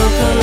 心